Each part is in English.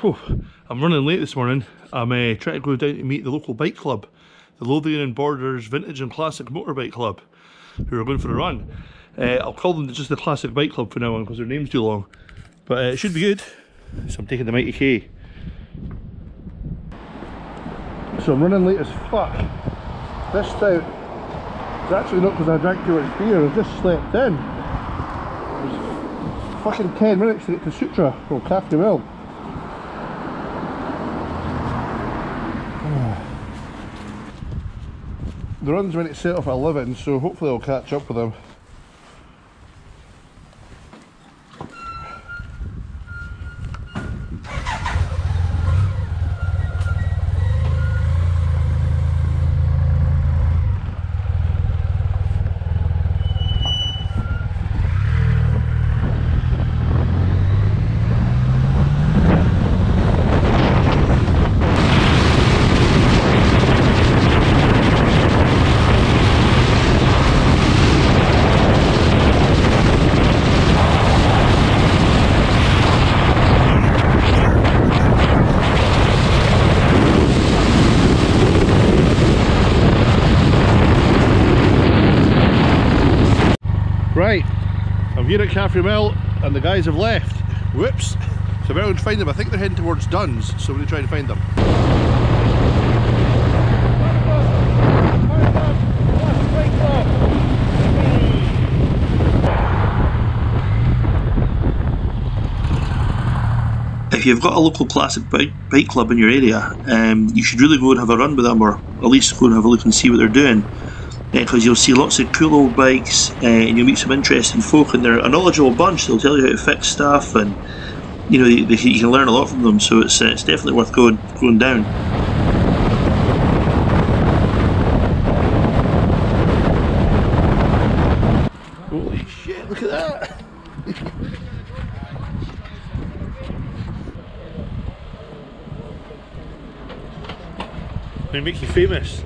Whew, I'm running late this morning. I'm uh, trying to go down to meet the local bike club, the Lothian and Borders Vintage and Classic Motorbike Club, who are going for a run. Uh, I'll call them just the Classic Bike Club for now on because their name's too long. But uh, it should be good. So I'm taking the Mighty K. So I'm running late as fuck. This time, it's actually not because I drank too much beer, I just slept in. It was fucking 10 minutes to get to Soutra, or Carfraemill. The run's when it's set off at 11, so hopefully I'll catch up with them. Right, I'm here at Carfraemill and the guys have left. Whoops. So I'm going to find them. I think they're heading towards Duns, so we're going to try and find them. if you've got a local classic bike, bike club in your area, um, you should really go and have a run with them, or at least go and have a look and see what they're doing. Because you'll see lots of cool old bikes, uh, and you'll meet some interesting folk, and they're a knowledgeable bunch. They'll tell you how to fix stuff, and you know you, you can learn a lot from them. So it's uh, it's definitely worth going going down. Holy shit, look at that! they make you famous.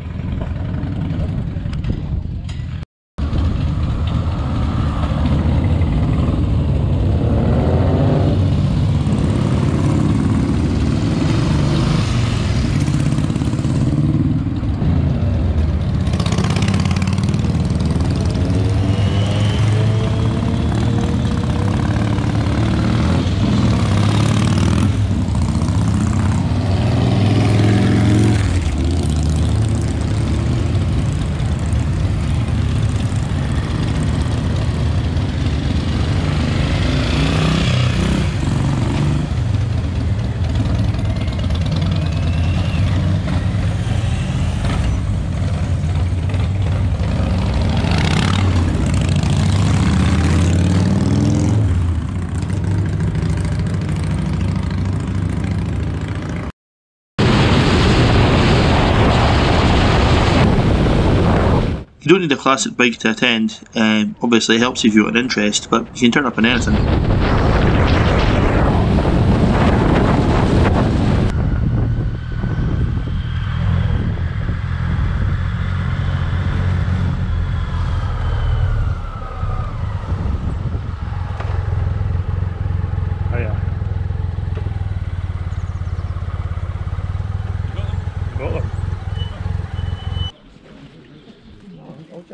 You don't need a classic bike to attend. Um, obviously, it helps if you've got an interest, but you can turn up on anything.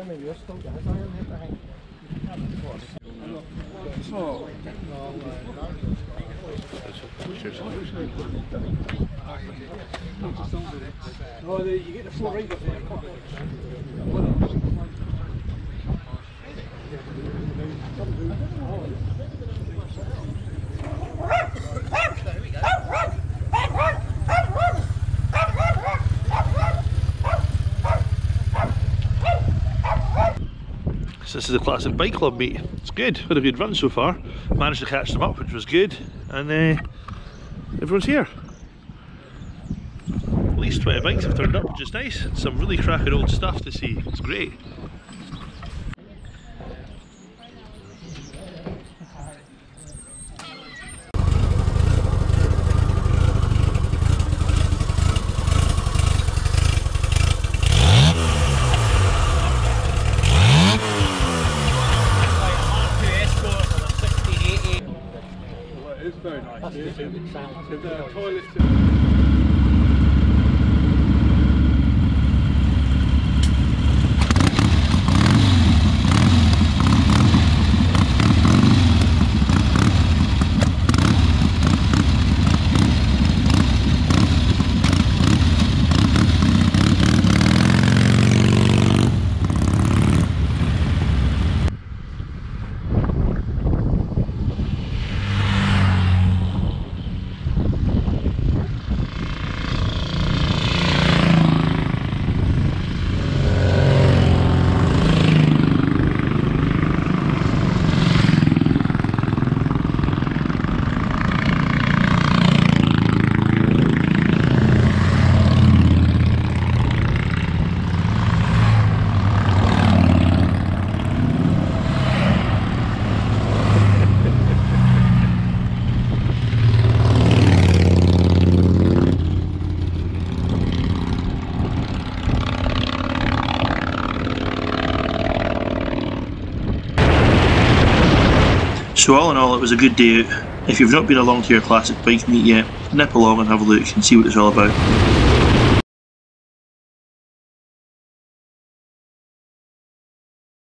Oh, you get the there. This is the classic bike club meet. It's good. Had a good run so far. Managed to catch them up, which was good. And uh, everyone's here. At least 20 bikes have turned up, which is nice. Some really cracking old stuff to see. It's great. Nice. The toilet. So all in all, it was a good day out. If you've not been along to your classic bike meet yet, nip along and have a look and see what it's all about.